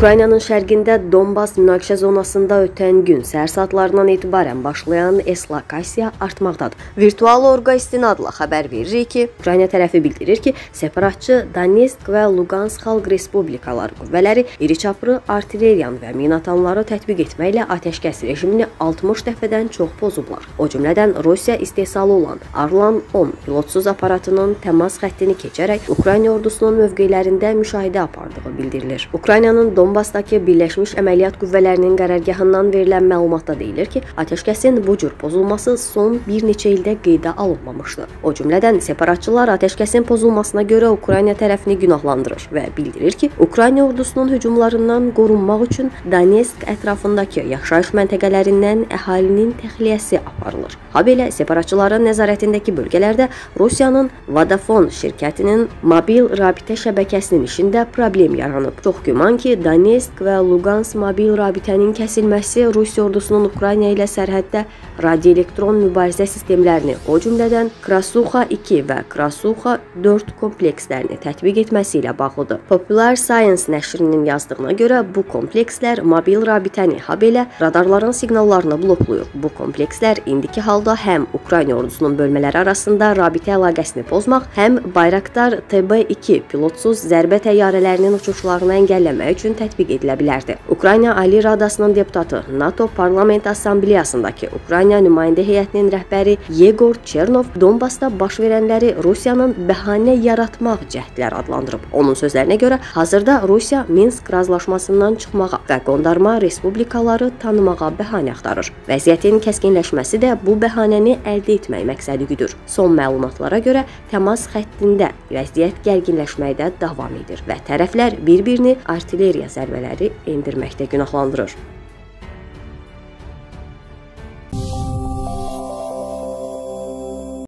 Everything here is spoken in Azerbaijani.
Ukraynanın şərqində Donbas münaqişə zonasında ötən gün səhər saatlarından etibarən başlayan eslokasiya artmaqdadır. Virtual orqa istinadla xəbər veririk ki, Ukrayna tərəfi bildirir ki, separatçı Donetsk və Lugansk Xalq Respublikaları qüvvələri iri çaplı artilleriyanı və minatanları tətbiq etməklə atəşkəs rejimini 60 dəfədən çox pozublar. O cümlədən Rusiya istehsalı olan Arlan 10 pilotsuz aparatının təmas xəttini keçərək Ukrayna ordusunun mövqelərində müşahidə apardığı bildirilir. Ukraynanın Donbasdakı Birləşmiş Əməliyyat Qüvvələrinin qərargahından verilən məlumatda deyilir ki, atəşkəsin bu cür pozulması son bir neçə ildə qeydə alınmamışdı. O cümlədən separatçılar atəşkəsin pozulmasına görə Ukrayna tərəfini günahlandırır və bildirir ki, Ukrayna ordusunun hücumlarından qorunmaq üçün Donetsk ətrafındakı yaşayış məntəqələrindən əhalinin təxliyəsi aparılır. Habelə separatçıların nəzarətindəki bölgələrdə Rusiyanın Vodafone şirkətinin mobil rabitə şəbəkəsinin işində problem yaranıb. Çox güman ki, Donetsk və Lugansk mobil rabitənin kəsilməsi Rusiya ordusunun Ukrayna ilə sərhəddə radioelektron mübarizə sistemlərini, o cümlədən Krasuxa 2 və Krasuxa 4 komplekslərini tətbiq etməsi ilə bağlıdır. Popular Science nəşrinin yazdığına görə bu komplekslər mobil rabitəni, habelə radarların siqnallarını bloklayır. Bu komplekslər indiki halda həm Ukrayna ordusunun bölmələri arasında rabitə əlaqəsini pozmaq, həm Bayraktar TB2 pilotsuz zərbə təyyarələrinin uçuşlarını əngəlləmək üçün tətbiq edilə bilərdi. Ukrayna Ali Radasının deputatı, NATO Parlament Assambleyasındakı Ukrayna nümayəndə heyətinin rəhbəri Yegor Chernov Donbasda baş verənləri Rusiyanın bəhanə yaratmaq cəhdləri adlandırıb. Onun sözlərinə görə, hazırda Rusiya Minsk razılaşmasından çıxmağa və qondarma respublikaları tanımağa bəhanə axtarır. Vəziyyətin kəskinləşməsi də bu bəhanəni əldə etmək məqsədi güdür. Son məlumatlara görə təmas xəttində vəziyyət gərginləşməkdə davam edir və tərəflər bir-birini artilleriya zərbələri endirməkdə günahlandırır.